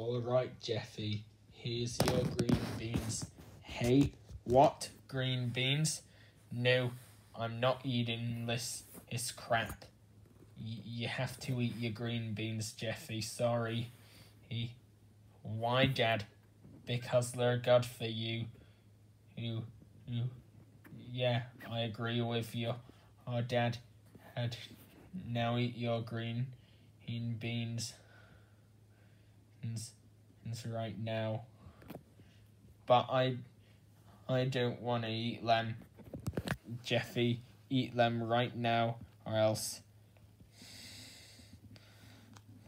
Alright, Jeffy, here's your green beans. Hey, what? Green beans? No, I'm not eating this. It's crap. Y- you have to eat your green beans, Jeffy. Sorry. He. Why, Dad? Because they're good for you. You. You. Yeah, I agree with you. Oh, Dad. had Now eat your green. Beans, right now. But I. I don't want to eat them. Jeffy, eat them right now, or else.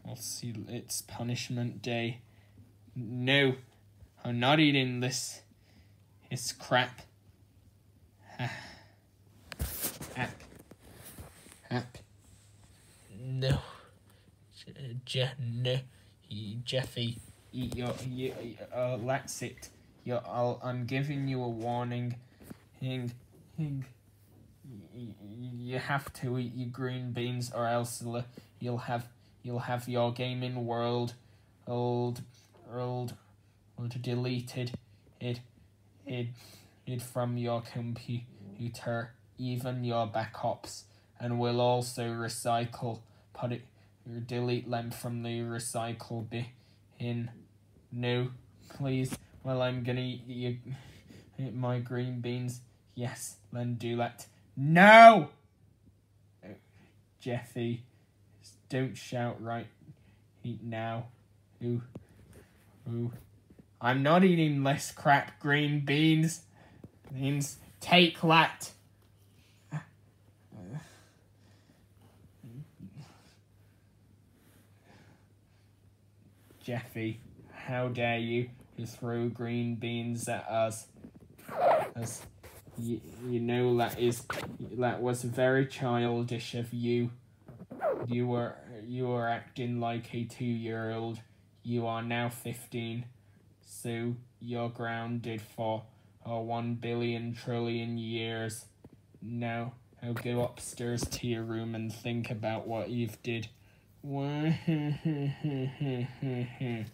I'll see it's punishment day. No, I'm not eating this. It's crap. Hack. Hack. No. Je- no. Jeffy, eat your, you, uh, that's it. you I'll, I'm giving you a warning. Hing, hing. You have to eat your green beans, or else you'll- you'll have you'll have your gaming world old old old deleted it it it from your computer even your backups and will also recycle put it delete them from the recycle bin no please well i'm gonna eat eat my green beans yes then do that no oh, jeffy don't shout right eat now. Ooh. Ooh. I'm not eating less crap green beans. Beans. Take that. Jeffy, how dare you to throw green beans at us? As you, you know that is that was very childish of you. You were you were acting like a two year old. You are now fifteen, so you're grounded for uh, one billion trillion years. Now, I'll go upstairs to your room and think about what you've did.